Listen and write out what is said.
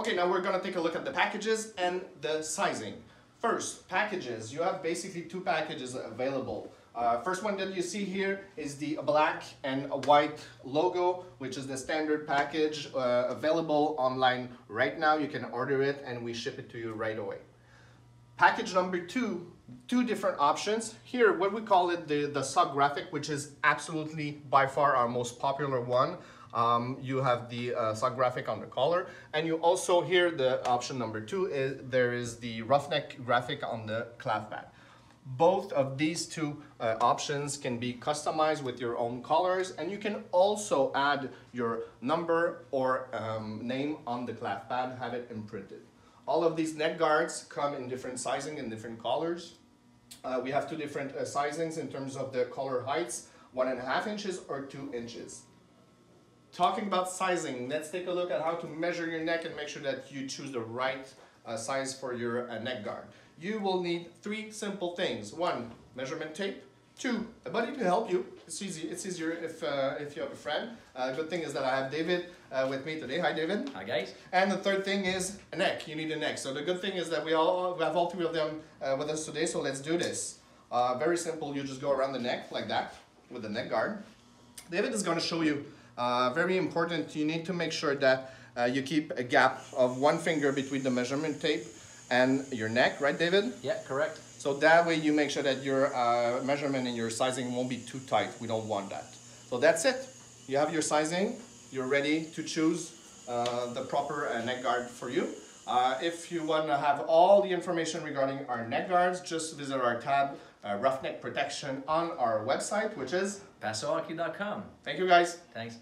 Okay, now we're gonna take a look at the packages and the sizing. First, packages. You have basically two packages available. Uh, first one that you see here is the black and white logo, which is the standard package uh, available online right now. You can order it and we ship it to you right away. Package number two, two different options. Here, what we call it the, the sub graphic, which is absolutely by far our most popular one. Um, you have the uh, sub graphic on the collar, and you also here the option number two is there is the roughneck graphic on the clasp pad. Both of these two uh, options can be customized with your own colors and you can also add your number or um, name on the clasp pad, have it imprinted. All of these neck guards come in different sizing and different colors. Uh, we have two different uh, sizings in terms of the collar heights, one and a half inches or two inches. Talking about sizing, let's take a look at how to measure your neck and make sure that you choose the right uh, size for your uh, neck guard you will need three simple things. One, measurement tape. Two, a buddy to help you. It's easy. It's easier if uh, if you have a friend. Uh, good thing is that I have David uh, with me today. Hi, David. Hi, guys. And the third thing is a neck. You need a neck. So the good thing is that we all we have all three of them uh, with us today. So let's do this. Uh, very simple. You just go around the neck like that with the neck guard. David is going to show you. Uh, very important. You need to make sure that you keep a gap of one finger between the measurement tape and your neck, right, David? Yeah, correct. So that way you make sure that your uh, measurement and your sizing won't be too tight. We don't want that. So that's it. You have your sizing. You're ready to choose uh, the proper uh, neck guard for you. Uh, if you want to have all the information regarding our neck guards, just visit our tab, uh, Roughneck Protection, on our website, which is PassauHockey.com. Thank you, guys. Thanks.